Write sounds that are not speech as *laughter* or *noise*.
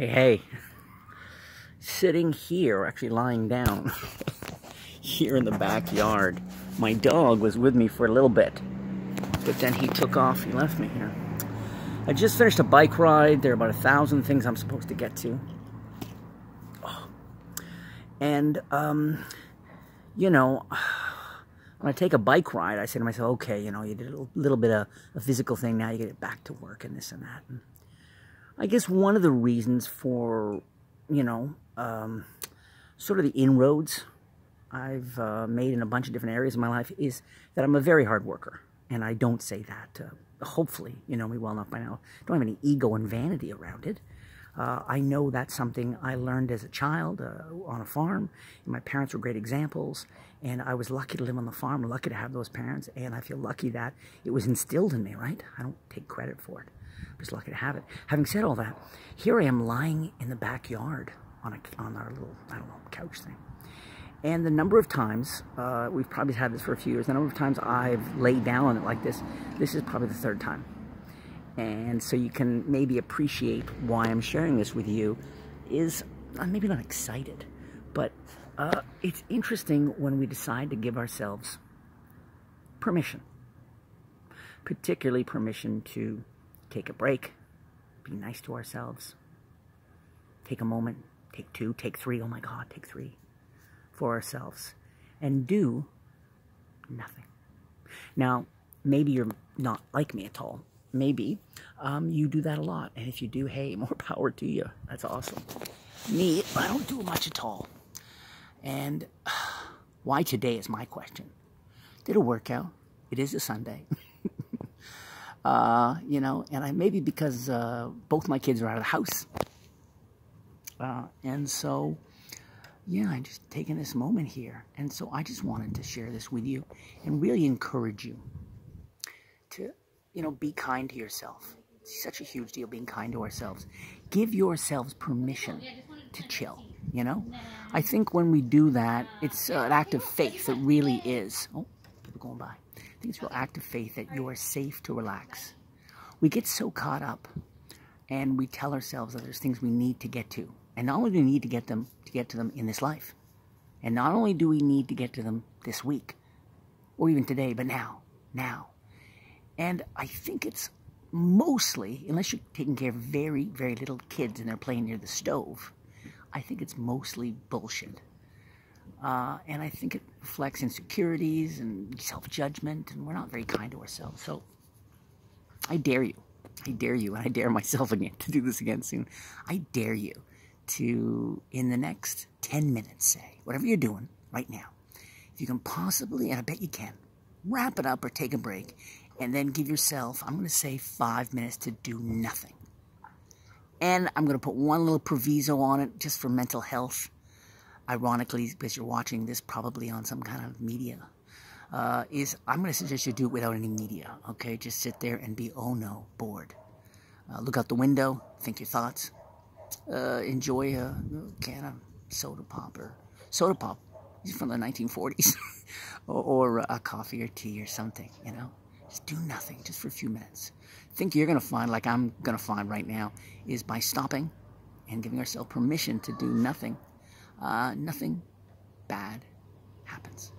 Hey, hey. Sitting here, actually lying down, *laughs* here in the backyard. My dog was with me for a little bit, but then he took off, he left me here. I just finished a bike ride. There are about a thousand things I'm supposed to get to. Oh. And, um, you know, *sighs* when I take a bike ride, I say to myself, okay, you know, you did a little, bit of a physical thing, now you get it back to work and this and that. And I guess one of the reasons for, you know, um, sort of the inroads I've uh, made in a bunch of different areas of my life is that I'm a very hard worker. And I don't say that, uh, hopefully, you know me well enough by now. I don't have any ego and vanity around it. Uh, I know that's something I learned as a child uh, on a farm. my parents were great examples, and I was lucky to live on the farm, lucky to have those parents, and I feel lucky that it was instilled in me, right? I don't take credit for it. I'm just lucky to have it. Having said all that, here I am lying in the backyard on, a, on our little, I don't know, couch thing. And the number of times, uh, we've probably had this for a few years, the number of times I've laid down on it like this, this is probably the third time. And so you can maybe appreciate why I'm sharing this with you is, I'm maybe not excited, but uh, it's interesting when we decide to give ourselves permission. Particularly permission to take a break, be nice to ourselves, take a moment, take two, take three, oh my God, take three for ourselves, and do nothing. Now, maybe you're not like me at all. Maybe um, you do that a lot. And if you do, hey, *laughs* more power to you. That's awesome. Me, I don't do much at all. And uh, *sighs* why today is my question. Did a workout. It is a Sunday. *laughs* uh, you know, and I maybe because uh, both my kids are out of the house. Uh, and so, yeah, I'm just taking this moment here. And so I just wanted to share this with you and really encourage you to, you know, be kind to yourself. It's such a huge deal being kind to ourselves. Give yourselves permission to chill, you know? I think when we do that, it's an act of faith. It really is. Oh, people going by. It's real act of faith that you are safe to relax. We get so caught up and we tell ourselves that there's things we need to get to. And not only do we need to get them to get to them in this life, and not only do we need to get to them this week, or even today, but now, now. And I think it's mostly, unless you're taking care of very, very little kids and they're playing near the stove, I think it's mostly bullshit. Uh, and I think it reflects insecurities and self-judgment, and we're not very kind to ourselves. So I dare you, I dare you, and I dare myself *laughs* again to do this again soon. I dare you to, in the next 10 minutes, say, whatever you're doing right now, if you can possibly, and I bet you can, wrap it up or take a break, and then give yourself, I'm going to say five minutes to do nothing. And I'm going to put one little proviso on it just for mental health. Ironically, because you're watching this probably on some kind of media, uh, is I'm going to suggest you do it without any media, okay? Just sit there and be, oh no, bored. Uh, look out the window, think your thoughts. Uh, enjoy a can of soda pop or soda pop from the 1940s *laughs* or, or a coffee or tea or something, you know? Just do nothing, just for a few minutes. think you're going to find, like I'm going to find right now, is by stopping and giving ourselves permission to do nothing, uh, nothing bad happens.